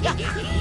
Yeah.